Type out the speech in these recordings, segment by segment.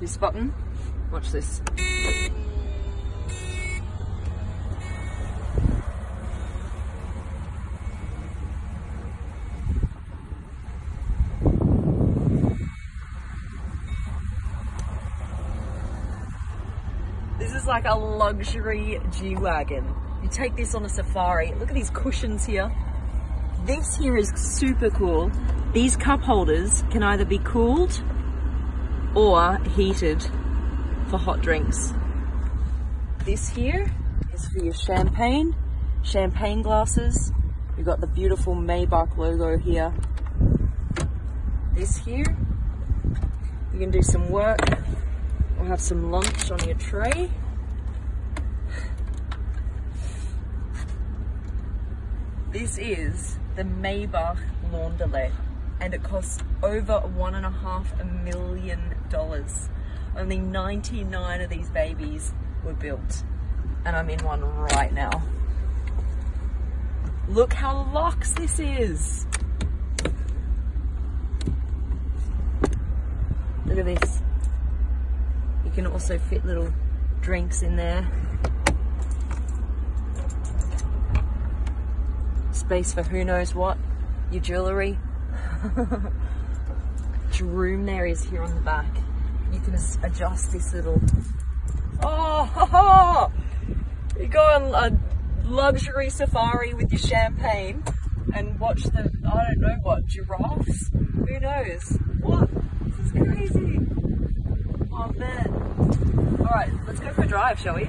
this button. Watch this. This is like a luxury G-Wagon. You take this on a safari. Look at these cushions here. This here is super cool. These cup holders can either be cooled or heated for hot drinks. This here is for your champagne, champagne glasses. You've got the beautiful Maybach logo here. This here, you can do some work or have some lunch on your tray. This is the Maybach Landaulet and it costs over one and a half million dollars. Only 99 of these babies were built and I'm in one right now. Look how luxe this is. Look at this. You can also fit little drinks in there. Space for who knows what. Your jewellery. Room there is here on the back. You can adjust this little... Oh! Ho, ho! You go on a luxury safari with your champagne and watch the, I don't know what, giraffes? Who knows? What? This is crazy. Oh man. Alright, let's go for a drive, shall we?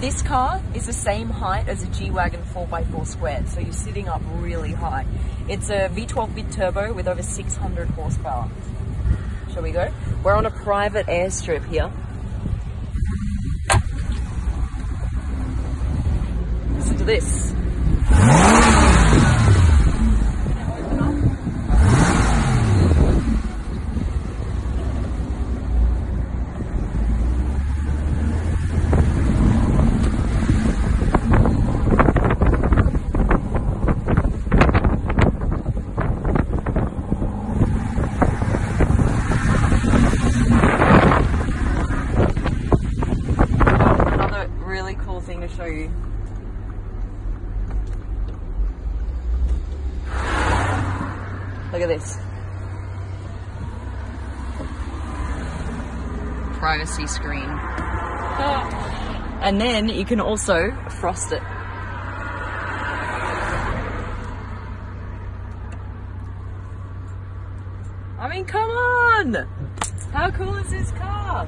This car is the same height as a G-Wagon 4x4 squared, so you're sitting up really high. It's a V12 biturbo with over 600 horsepower. Shall we go? We're on a private airstrip here. Listen to this. Another really cool thing to show you. Look at this. Privacy screen. And then you can also frost it. I mean, come on! How cool is this car?